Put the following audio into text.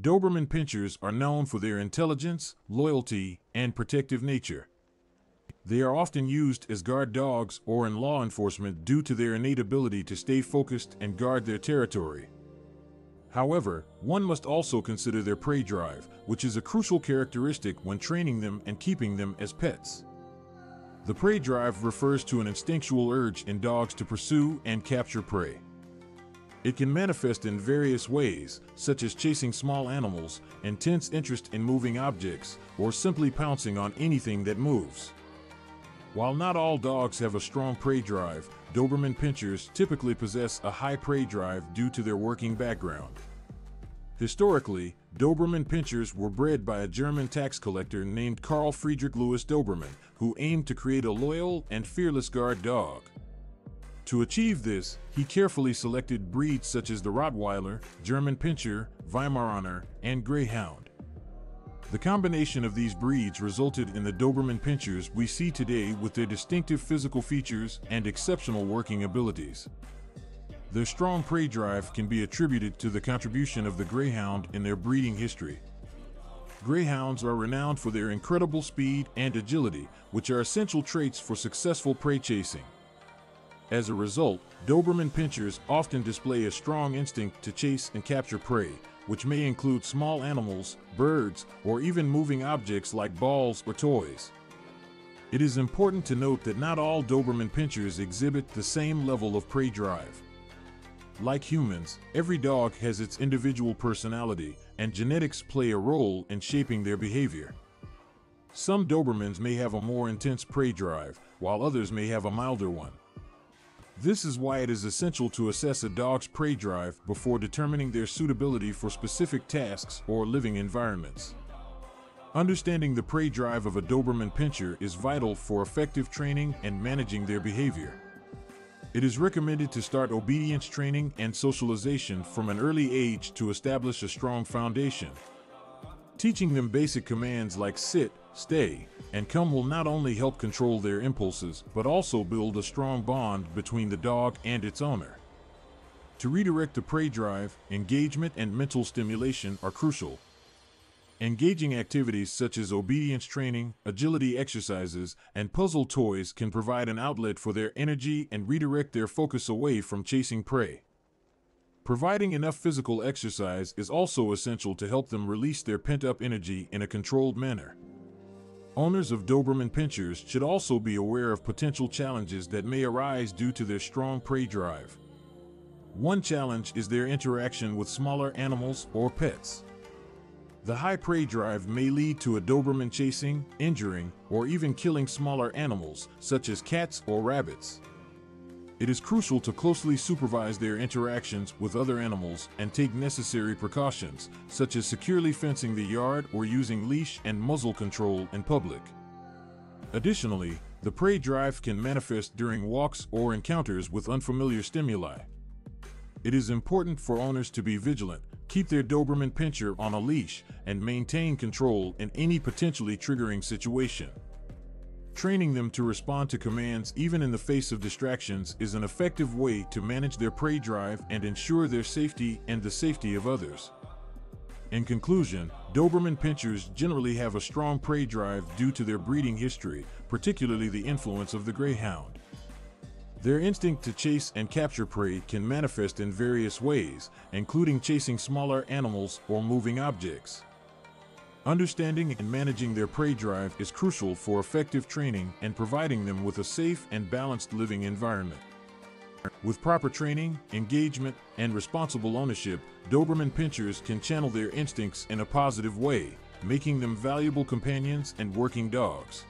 Doberman Pinschers are known for their intelligence, loyalty, and protective nature. They are often used as guard dogs or in law enforcement due to their innate ability to stay focused and guard their territory. However, one must also consider their prey drive, which is a crucial characteristic when training them and keeping them as pets. The prey drive refers to an instinctual urge in dogs to pursue and capture prey. It can manifest in various ways, such as chasing small animals, intense interest in moving objects, or simply pouncing on anything that moves. While not all dogs have a strong prey drive, Doberman Pinschers typically possess a high prey drive due to their working background. Historically, Doberman Pinschers were bred by a German tax collector named Carl Friedrich Louis Doberman, who aimed to create a loyal and fearless guard dog. To achieve this, he carefully selected breeds such as the Rottweiler, German Pinscher, Weimaraner, and Greyhound. The combination of these breeds resulted in the Doberman Pinschers we see today with their distinctive physical features and exceptional working abilities. Their strong prey drive can be attributed to the contribution of the Greyhound in their breeding history. Greyhounds are renowned for their incredible speed and agility, which are essential traits for successful prey chasing. As a result, Doberman Pinschers often display a strong instinct to chase and capture prey, which may include small animals, birds, or even moving objects like balls or toys. It is important to note that not all Doberman Pinschers exhibit the same level of prey drive. Like humans, every dog has its individual personality, and genetics play a role in shaping their behavior. Some Dobermans may have a more intense prey drive, while others may have a milder one. This is why it is essential to assess a dog's prey drive before determining their suitability for specific tasks or living environments. Understanding the prey drive of a Doberman Pinscher is vital for effective training and managing their behavior. It is recommended to start obedience training and socialization from an early age to establish a strong foundation. Teaching them basic commands like sit, stay, and come will not only help control their impulses, but also build a strong bond between the dog and its owner. To redirect the prey drive, engagement and mental stimulation are crucial. Engaging activities such as obedience training, agility exercises, and puzzle toys can provide an outlet for their energy and redirect their focus away from chasing prey. Providing enough physical exercise is also essential to help them release their pent up energy in a controlled manner. Owners of Doberman Pinschers should also be aware of potential challenges that may arise due to their strong prey drive. One challenge is their interaction with smaller animals or pets. The high prey drive may lead to a Doberman chasing, injuring, or even killing smaller animals, such as cats or rabbits. It is crucial to closely supervise their interactions with other animals and take necessary precautions, such as securely fencing the yard or using leash and muzzle control in public. Additionally, the prey drive can manifest during walks or encounters with unfamiliar stimuli. It is important for owners to be vigilant, keep their Doberman Pinscher on a leash, and maintain control in any potentially triggering situation. Training them to respond to commands even in the face of distractions is an effective way to manage their prey drive and ensure their safety and the safety of others. In conclusion, Doberman Pinschers generally have a strong prey drive due to their breeding history, particularly the influence of the Greyhound. Their instinct to chase and capture prey can manifest in various ways, including chasing smaller animals or moving objects. Understanding and managing their prey drive is crucial for effective training and providing them with a safe and balanced living environment. With proper training, engagement, and responsible ownership, Doberman Pinschers can channel their instincts in a positive way, making them valuable companions and working dogs.